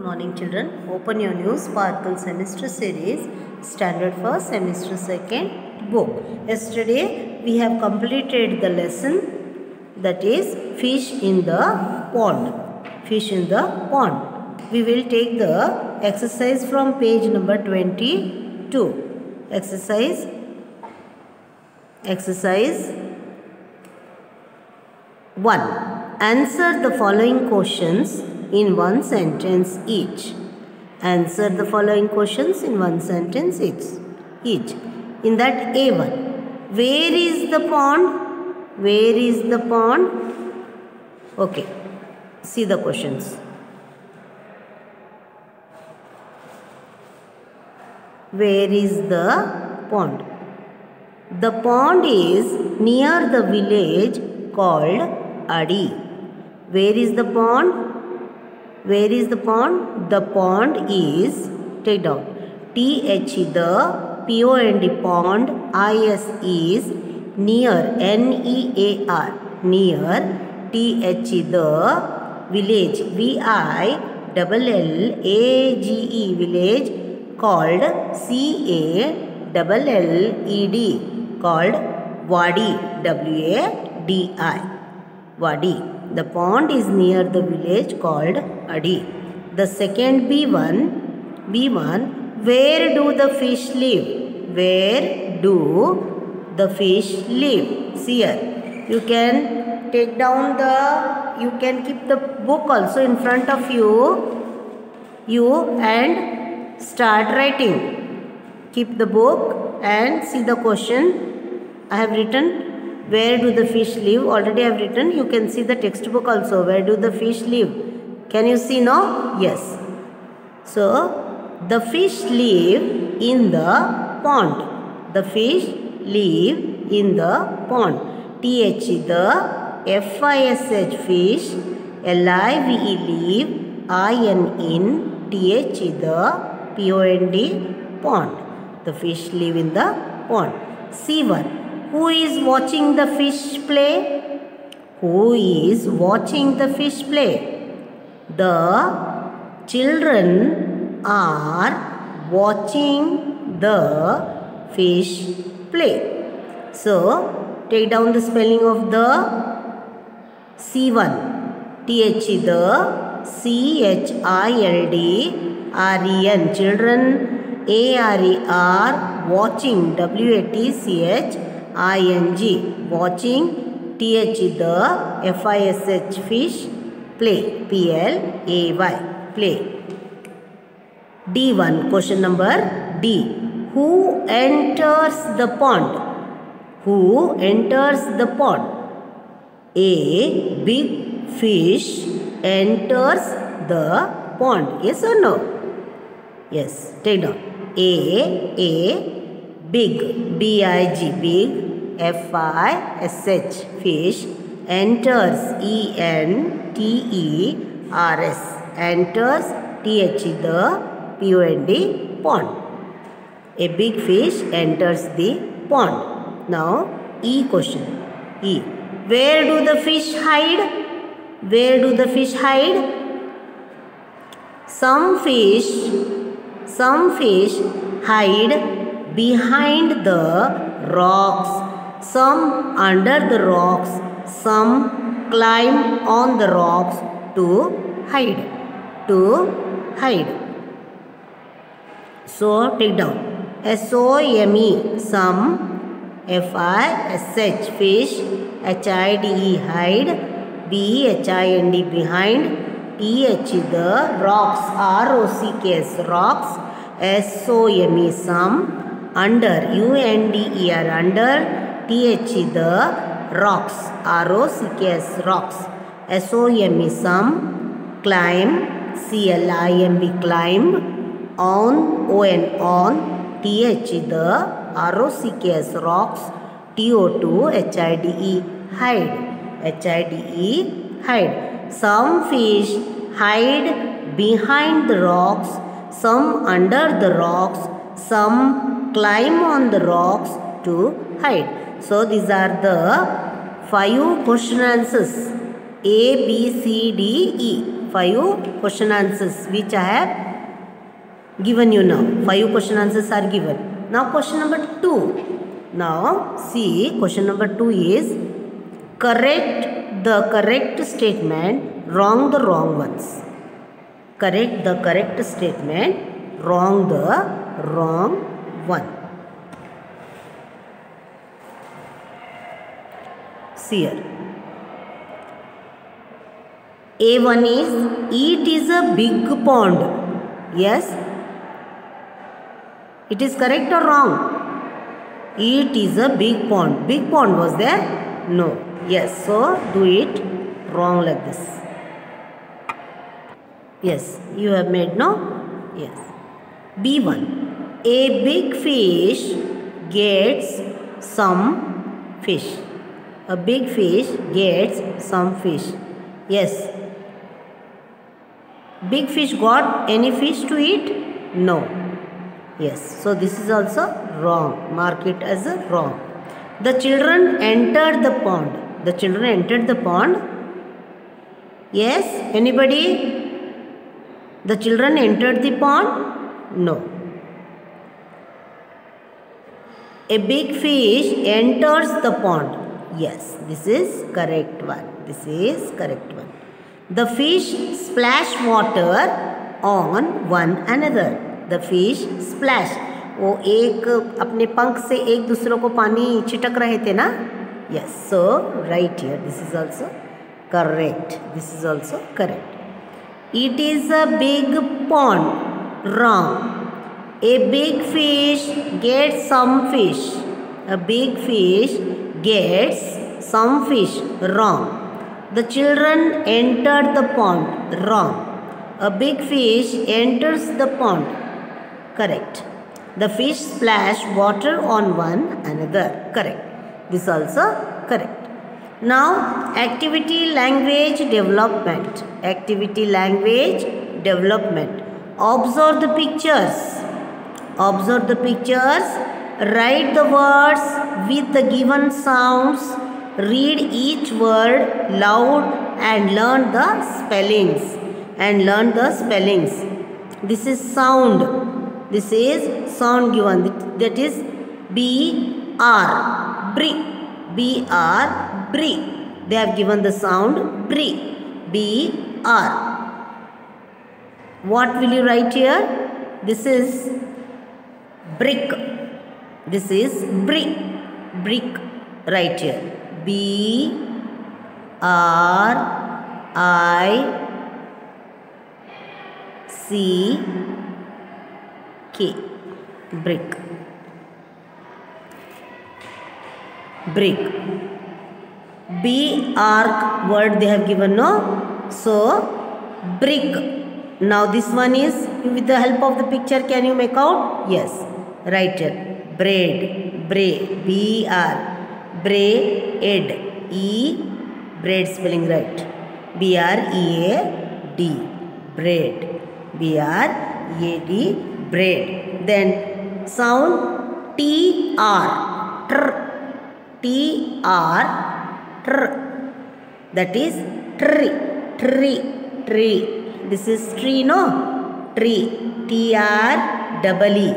morning children. Open your new sparkle semester series standard first semester second book. Yesterday we have completed the lesson that is fish in the pond. Fish in the pond. We will take the exercise from page number 22 exercise exercise 1. Answer the following questions in one sentence each. Answer the following questions in one sentence each. In that A1. Where is the pond? Where is the pond? Okay. See the questions. Where is the pond? The pond is near the village called Wadi. Where is the pond? Where is the pond? The pond is, take down, T-H the P-O-N-D pond, I-S is near, N-E-A-R, near, T-H the village, V-I-L-L-A-G-E village called C-A-L-L-E-D called Wadi, W-A-D-I. Wadi. The pond is near the village called Wadi. The second B1, B1, where do the fish live? Where do the fish live? See here. You can take down the, you can keep the book also in front of you, you and start writing. Keep the book and see the question. I have written where do the fish live already i have written you can see the textbook also where do the fish live can you see now yes. So the fish live in the pond. The fish live in the pond. Th the fish e live i n in th the p o n d pond. The fish live in the pond. C1 who is watching the fish play? Who is watching the fish play? The children are watching the fish play. So, take down the spelling of the C1. T-H the C-H-I-L-D R-E-N. Children A-R-E-R watching W-A-T-C-H-I-N-G watching th the fish fish play p l a y. Play. D1 question number d. Who enters the pond? Who enters the pond? A big fish enters the pond. Yes or no? Yes take down. A a big b i g big f i s h fish enters e n t e r s. Enters t h the p o n d pond. A big fish enters the pond. Now e question. E. Where do the fish hide? Where do the fish hide? Some fish some fish hide behind the rocks, some under the rocks, some climb on the rocks to hide, to hide. So take down. S-O-M-E, some F-I-S-H, fish, H-I-D-E, hide, B-H-I-N-D, behind, T-H, the rocks, R-O-C-K-S, rocks, S-O-M-E, some, under. U n d e r under t h the rocks r o c k s rocks. S o m e some climb c l i m b climb on o n on t h the r o c k s rocks t o 2 h i d e hide. H i d e hide. Some fish hide behind the rocks some under the rocks some climb on the rocks to hide. So these are the five question answers A, B, C, D, E. five question answers which I have given you now. Five question answers are given. Now question number two. Now see question number two is correct the correct statement, wrong the wrong ones. Correct the correct statement, wrong the wrong one. See here. A1 is it is a big pond. Yes. It is correct or wrong? It is a big pond. Big pond was there? No. Yes. So do it wrong like this. Yes. You have made no? Yes. B1. A big fish gets some fish. A big fish gets some fish. Yes. Big fish got any fish to eat? No. Yes. So this is also wrong. Mark it as a wrong. The children entered the pond. The children entered the pond. Yes. Anybody? The children entered the pond? No. A big fish enters the pond. Yes, this is correct one. This is correct one. The fish splash water on one another. The fish splash. वो एक अपने पंख से एक दूसरों को पानी छिटक रहे थे ना yes so right here this is also correct this is also correct it is a big pond wrong a big fish get some fish a big fish gets some fish wrong. The children entered the pond wrong. A big fish enters the pond. Correct. The fish splash water on one another. Correct. This also correct. Now, activity language development. Activity language development. Observe the pictures. Observe the pictures write the words with the given sounds read each word loud and learn the spellings and learn the spellings. This is sound. This is sound given. That is b r bri b r bri. They have given the sound bri b r. What will you write here? This is brick this is brick. Brick right here. B R I C K. Brick. Brick. B arc word they have given no? So brick. Now this one is with the help of the picture can you make out? Yes. Right here bread. Bread B R. Bread. E. Bread spelling right. B r e a d. Bread. B r e a d. Bread. Then sound t r. Tr. T r. Tr. That is tree tree tree this is tree no? Tree t r double e.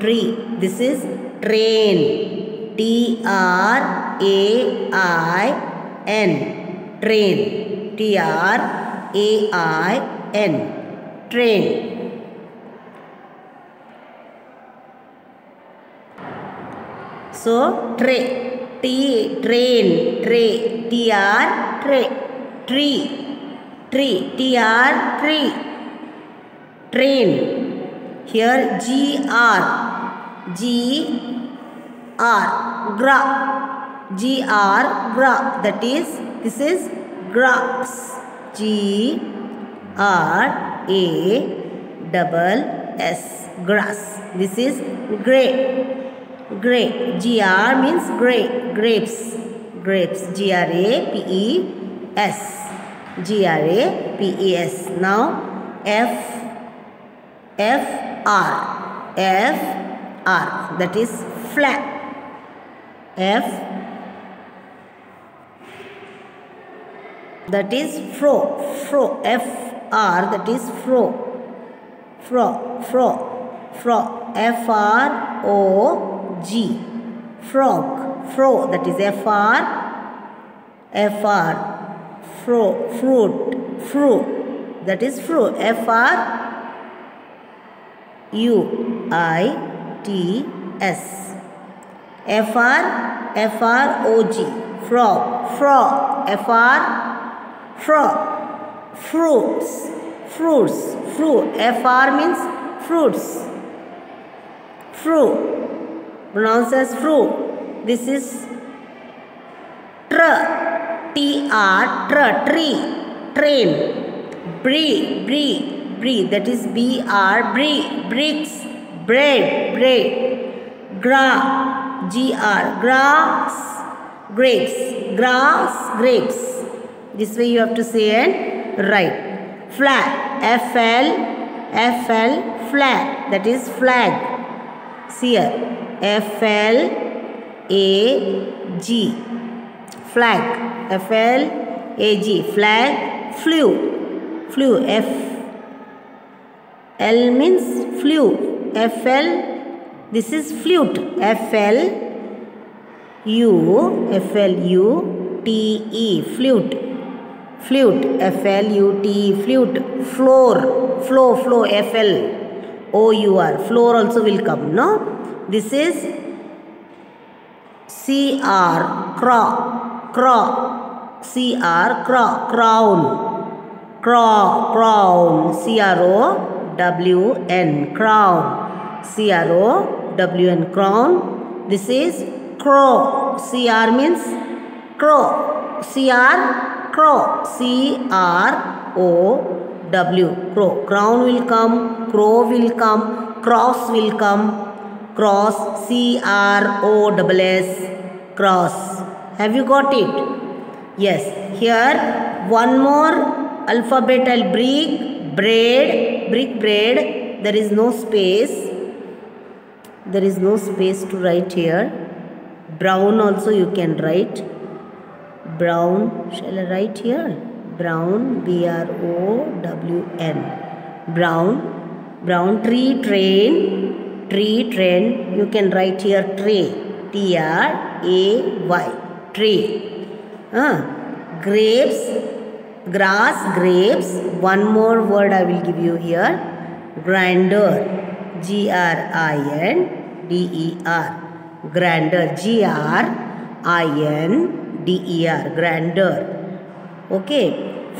Tree this is train T R A I N train T R A I N train so tra T train tray T R tray tree tree T R tree train here G R G R gra G R gra that is this is grass G R A double S grass this is gray gray G R means gray grapes grapes G R A P E S G R A P E S now F F R F R that is flat F that is fro fro F R that is fro. Fro, fro, fro. F R O G. Frog, fro that is F R. F R. Fro, fruit, fruit that is fruit. F R U I T S. F R F R O G frog frog F R frog fruits fruits fruit F R means fruits. Fruit pronounced as fruit. This is tr T R tr tree train. Bree bree bree that is B R bree bricks bread bread. Gra G R grass grapes. Grass grapes. This way you have to say and write. Flag F L F L flag. That is flag. See here. F L A G. Flag F L A G. Flag flew flew F L means flute. F L. This is flute. F L U F L U T E flute. Flute. F L U T E flute. Floor. Flow. Flow. F L O U R. Floor also will come. No. This is C R. Craw. Craw. C R. Craw. Crown. Craw. Crown. C R O. W N crown. C R O W N crown. This is crow. C R means crow. C R crow. C R O W. Crow. Crown will come. Crow will come. Cross will come. Cross. C R O W S. Cross. Have you got it? Yes. Here one more alphabet I'll break bread brick bread there is no space. There is no space to write here. Brown also you can write. Brown shall I write here? Brown B R O W N. Brown brown tree train tree train you can write here tray T R A Y tray. Uh, grapes grass grapes. One more word i will give you here. Grandeur g r i n d e r. G r i n d e r. Grandeur okay.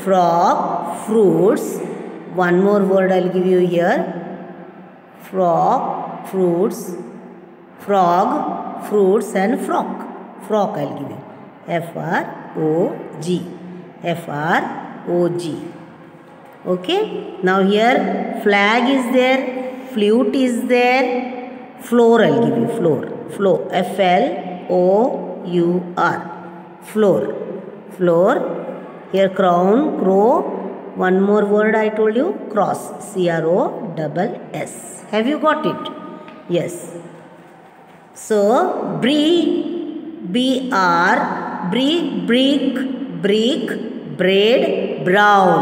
Frog fruits. One more word i'll give you here. Frog fruits. Frog fruits and frog frog i'll give you. F r o g f r o g. Okay? Now here flag is there flute is there. Floor i'll give you floor. Floor f l o u r. Floor floor. Here crown crow. One more word i told you. Cross c r o double s. Have you got it? Yes. So bree b r bree brick brick bread brown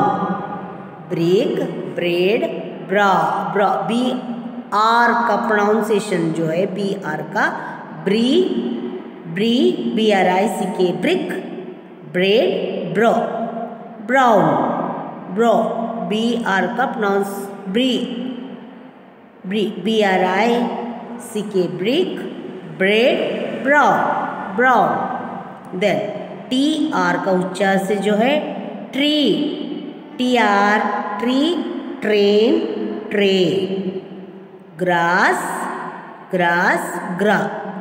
brick bread bra bra B R का pronunciation जो है B R का bree bree B R I C K brick bread bro brown bro B R का pronounce bree bree B R I C K brick bread brown brown then T R का उच्चार से जो है, tree, T R, tree, train, tray, grass grass, gr,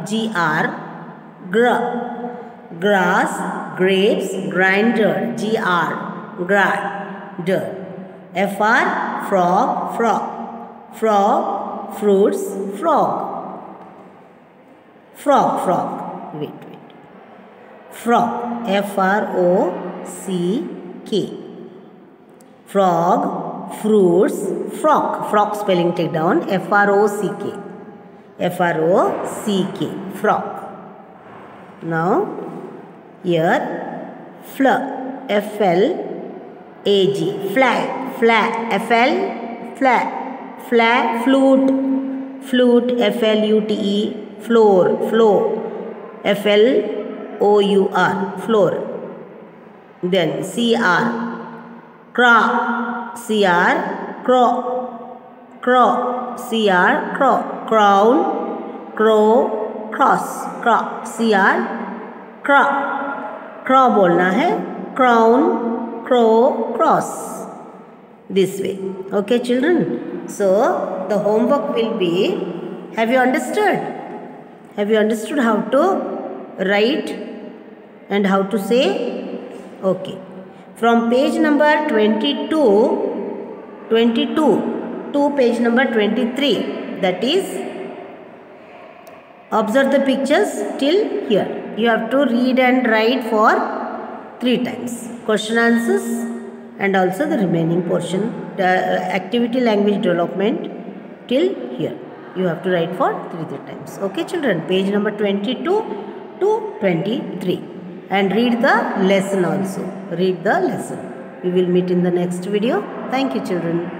G R, gr, grass, grapes, grinder, G R, grinder, F R, frog frog frog, fruits, frog frog frog, wait wait, frog. F R O C K frog fruits frock frock spelling take down F R O C K F R O C K frock now here fl F L A G flag flag F L flag flag flute flute F L U T E floor flow F L O U R. Floor. Then C R. Craw. C R. Crow. Crow. C R. Crow. Crown. Crow. Cross. Crow. C R. Crow. Crow बोलना है crown crow cross this way okay children so the homework will be have you understood have you understood how to write and how to say? Okay. From page number 22 22 to page number 23 that is observe the pictures till here. You have to read and write for three times. Question answers and also the remaining portion the uh, activity language development till here. You have to write for three three times. Okay children? Page number 22 to 23 and read the lesson also. Read the lesson. We will meet in the next video. Thank you children